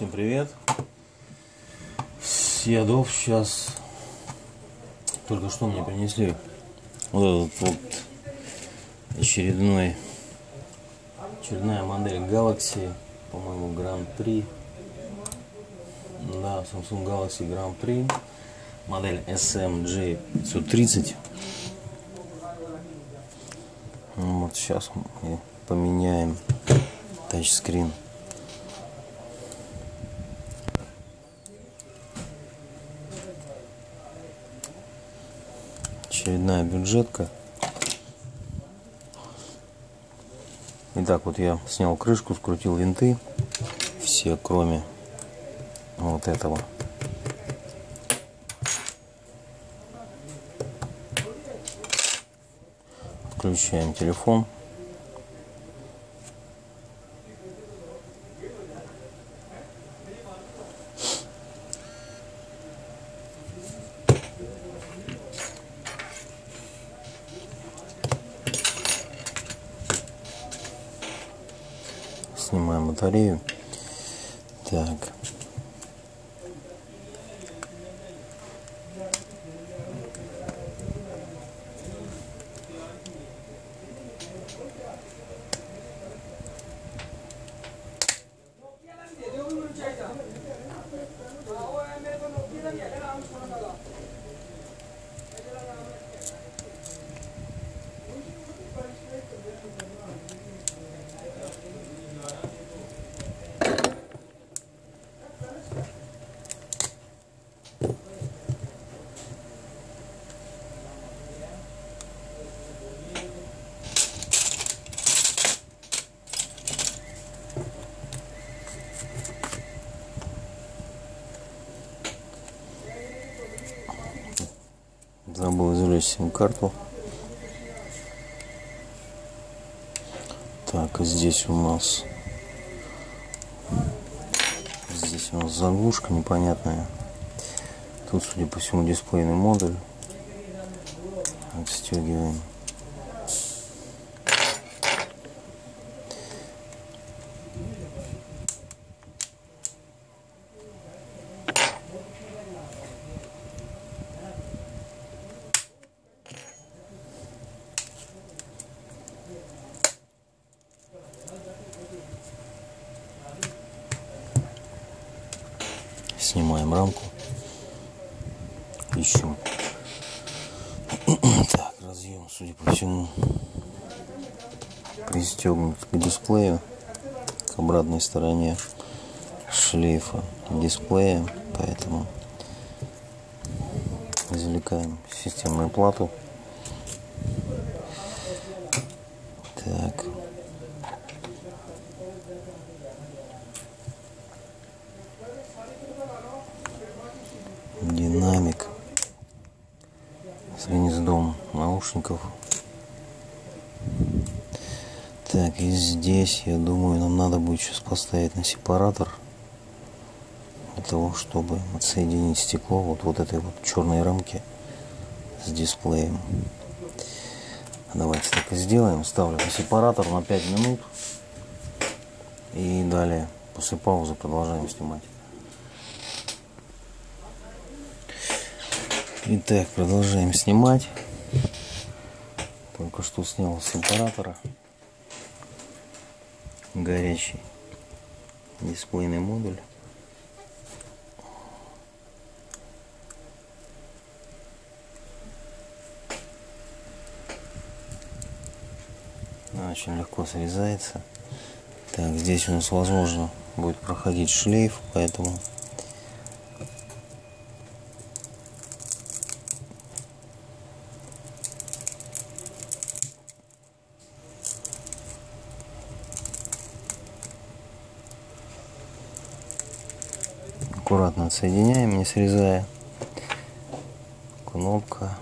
Всем привет. Съедов сейчас только что мне принесли вот этот вот очередной очередная модель Galaxy, по-моему, Grand Prix. Да, Samsung Galaxy Grand Prix. Модель SMG 530. Вот сейчас мы поменяем тачскрин. Очередная бюджетка. Итак, вот я снял крышку, скрутил винты. Все, кроме вот этого. Включаем телефон. Снимаем батарею. Так. Забыл извлечь сим-карту. Так, здесь у нас... Здесь у нас заглушка непонятная. Тут, судя по всему, дисплейный модуль. Отстегиваем. Снимаем рамку. Ищем. так, разъем, судя по всему, пристегнут к дисплею, к обратной стороне шлейфа дисплея, поэтому извлекаем системную плату. Так. динамик гнездом наушников. Так, и здесь, я думаю, нам надо будет сейчас поставить на сепаратор для того, чтобы отсоединить стекло вот, вот этой вот черной рамки с дисплеем. Давайте так и сделаем. Ставлю на сепаратор на 5 минут. И далее, после паузы, продолжаем снимать. Итак, продолжаем снимать. Только что снял с императора горячий дисплейный модуль. Очень легко срезается. Так, здесь у нас возможно будет проходить шлейф, поэтому отсоединяем, не срезая. Кнопка.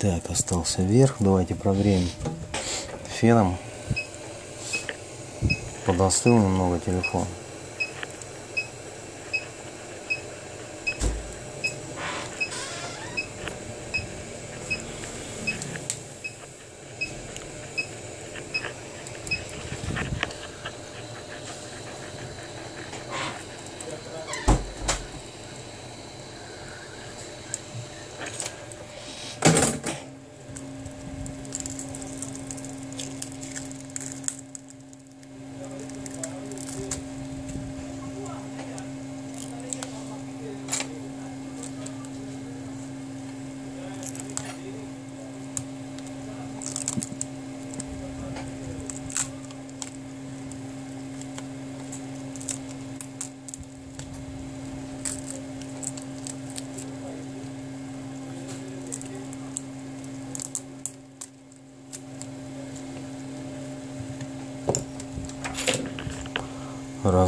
Так, остался вверх. Давайте прогреем феном. Подостыл немного телефон.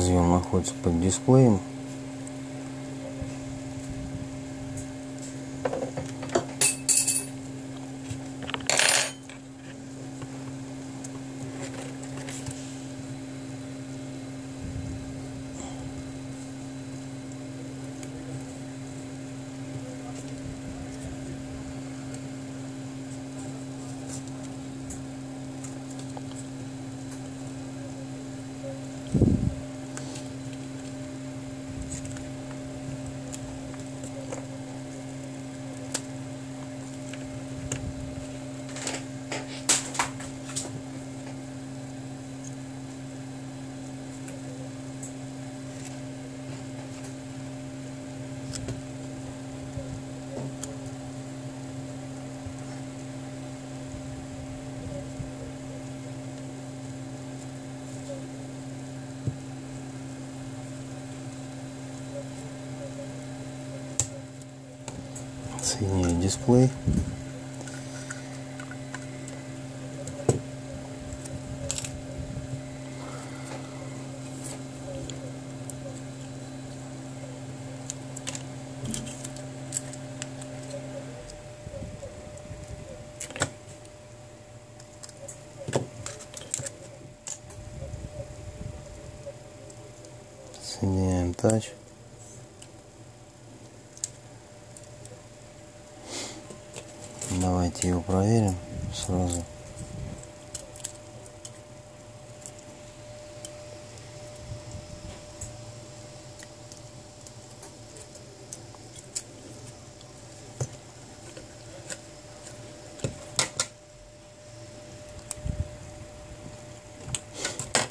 Разъем находится под дисплеем соединяю дисплей. Соединяем тач Давайте его проверим сразу.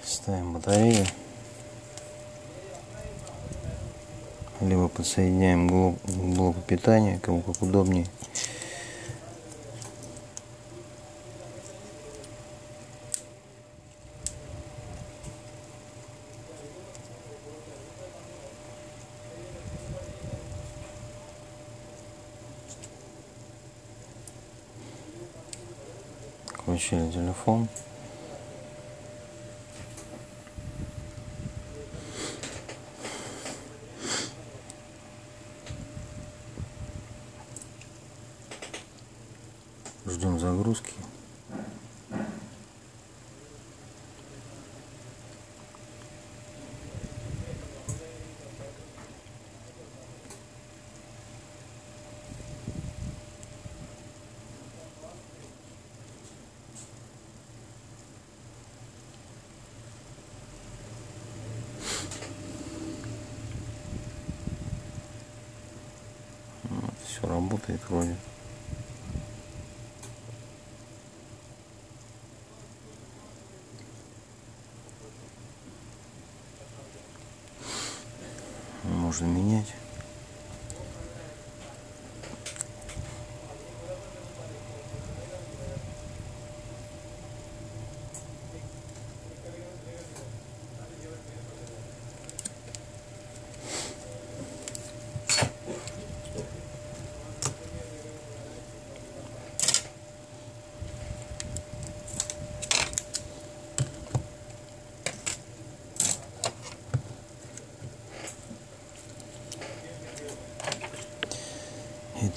Ставим батарею. Либо подсоединяем к блоку питания, кому как удобнее. Включили телефон. Все работает вроде. Можно менять.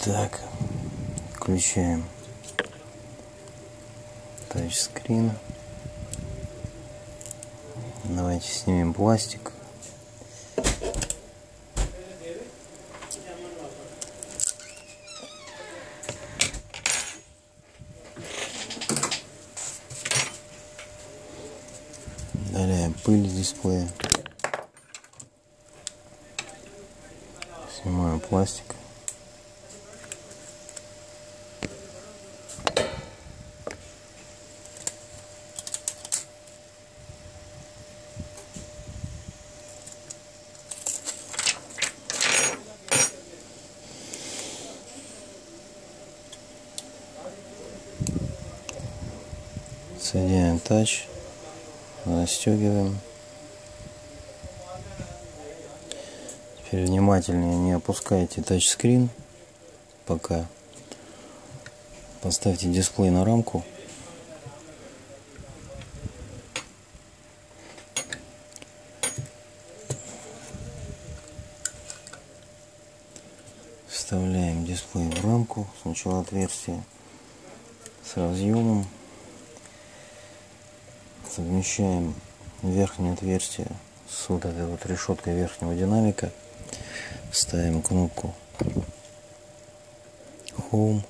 Итак, включаем тачскрин. Давайте снимем пластик. Удаляем пыль с дисплея. Снимаем пластик. Соединяем тач, застегиваем. Теперь внимательнее не опускайте тачскрин пока. Поставьте дисплей на рамку. Вставляем дисплей в рамку. Сначала отверстие с разъемом совмещаем верхнее отверстие с вот этой вот решеткой верхнего динамика. Ставим кнопку Home.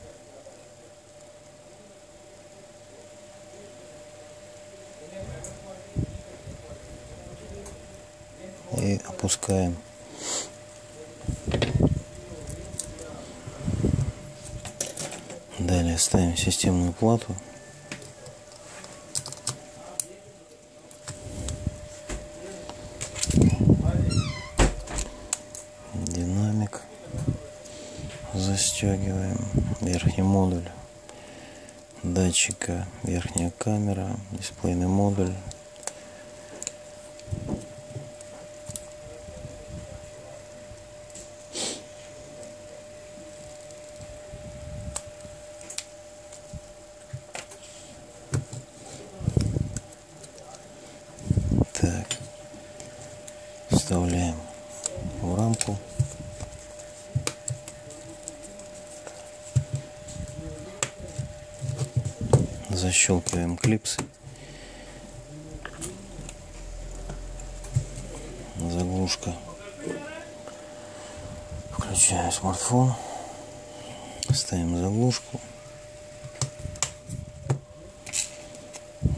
И опускаем. Далее ставим системную плату. динамик застегиваем верхний модуль датчика верхняя камера дисплейный модуль так вставляем в рамку. Защелкиваем клипсы. Заглушка. Включаем смартфон. Ставим заглушку.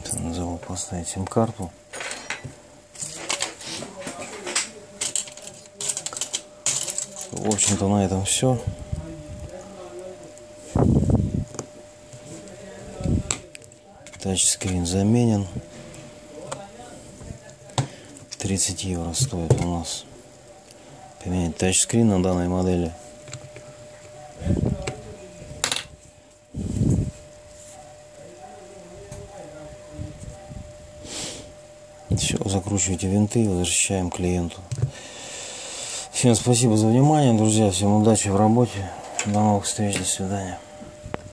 Забыл поставить сим-карту. В общем-то на этом все. Тачскрин заменен. 30 евро стоит у нас поменять тачскрин на данной модели. Все, закручивайте винты, возвращаем клиенту. Всем спасибо за внимание, друзья. Всем удачи в работе. До новых встреч. До свидания.